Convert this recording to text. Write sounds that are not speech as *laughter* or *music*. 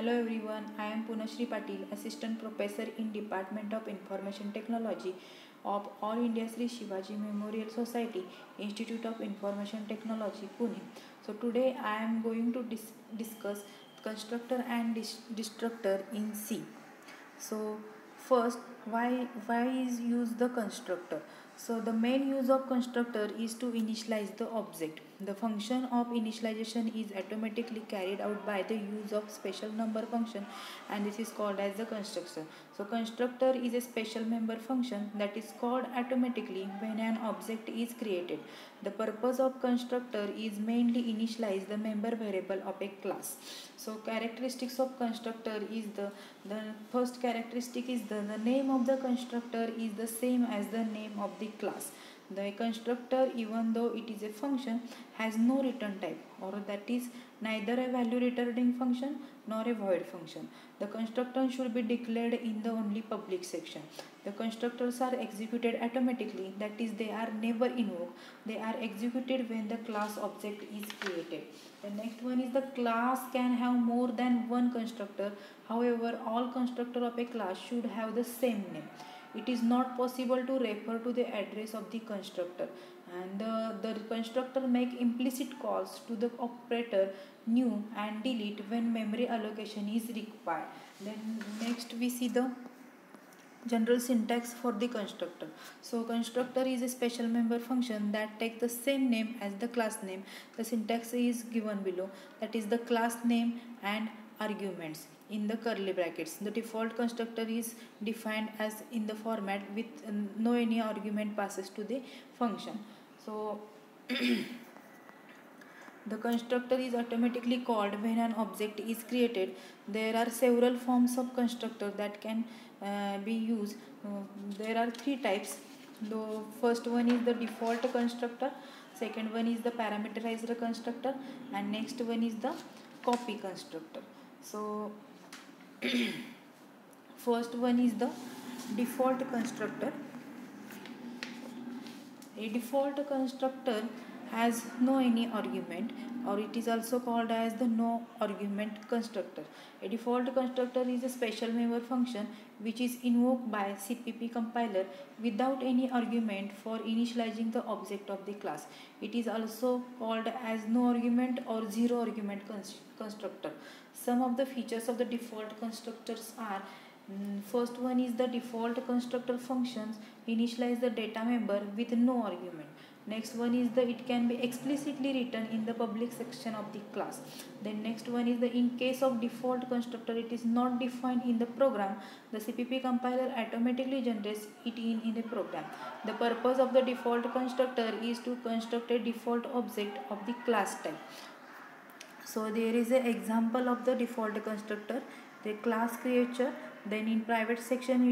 Hello everyone, I am Punashri Patil, Assistant Professor in Department of Information Technology of All India Sri Shivaji Memorial Society, Institute of Information Technology, Pune. So today I am going to dis- discuss constructor and dis- destructor in C. So first, why why is use the constructor? So the main use of constructor is to initialize the object. The function of initialization is automatically carried out by the use of special member function and this is called as the constructor. So constructor is a special member function that is called automatically when an object is created. The purpose of constructor is mainly initialize the member variable of a class. So characteristics of constructor is the the first characteristic is the, the name of the constructor is the same as the name of the class. The constructor even though it is a function has no return type or that is neither a value returning function nor a void function. The constructor should be declared in the only public section. The constructors are executed automatically that is they are never invoked. They are executed when the class object is created. The next one is the class can have more than one constructor. However, all constructor of a class should have the same name it is not possible to refer to the address of the constructor. And uh, the constructor make implicit calls to the operator new and delete when memory allocation is required. Then next we see the general syntax for the constructor. So constructor is a special member function that takes the same name as the class name. The syntax is given below. That is the class name and arguments in the curly brackets. The default constructor is defined as in the format with no any argument passes to the function. So *clears throat* the constructor is automatically called when an object is created. There are several forms of constructor that can uh, be used. Uh, there are three types. The first one is the default constructor, second one is the parameterized constructor, and next one is the copy constructor. So *clears throat* first one is the default constructor. A default constructor has no any argument or it is also called as the no argument constructor. A default constructor is a special member function which is invoked by cpp compiler without any argument for initializing the object of the class. It is also called as no argument or zero argument constructor. Some of the features of the default constructors are mm, first one is the default constructor functions initialize the data member with no argument next one is the it can be explicitly written in the public section of the class. Then next one is the in case of default constructor it is not defined in the program. The cpp compiler automatically generates it in in the program. The purpose of the default constructor is to construct a default object of the class type. So there is an example of the default constructor the class creature. Then in private section